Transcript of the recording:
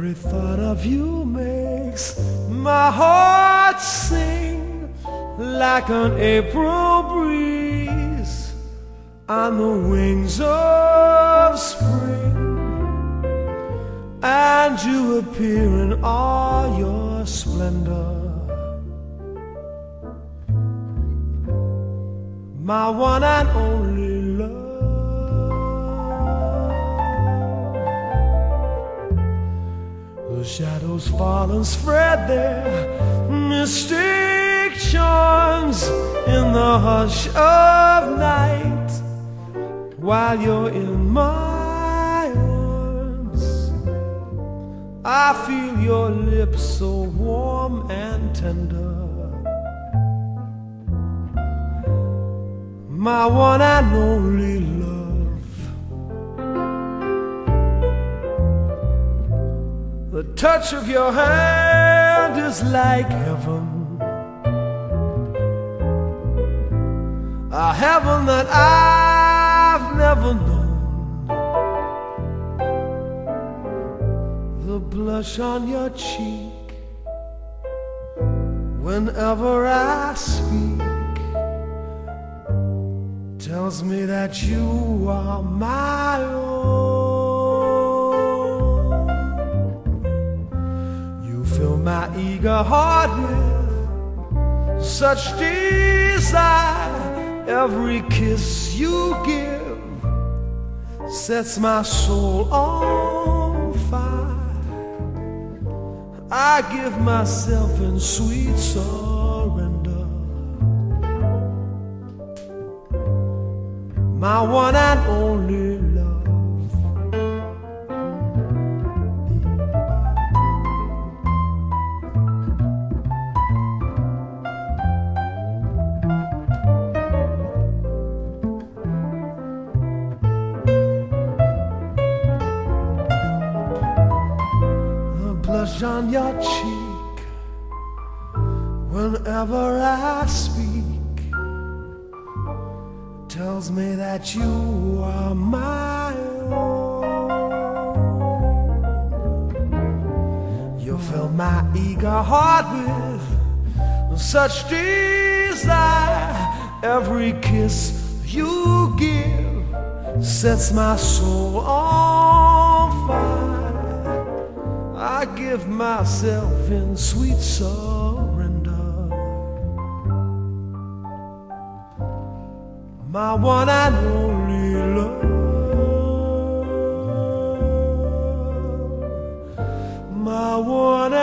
very thought of you makes my heart sing like an April breeze on the wings of spring. And you appear in all your splendor. My one and only shadows fall and spread their mystic charms in the hush of night while you're in my arms. I feel your lips so warm and tender. My one and only touch of your hand is like heaven. A heaven that I've never known. The blush on your cheek whenever I speak tells me that you are my own. Eager heart with such desire. Every kiss you give sets my soul on fire. I give myself in sweet surrender. My one and only blush on your cheek whenever I speak tells me that you are my own. You fill my eager heart with such desire. Every kiss you give sets my soul on I give myself in sweet surrender. My one and only love. My one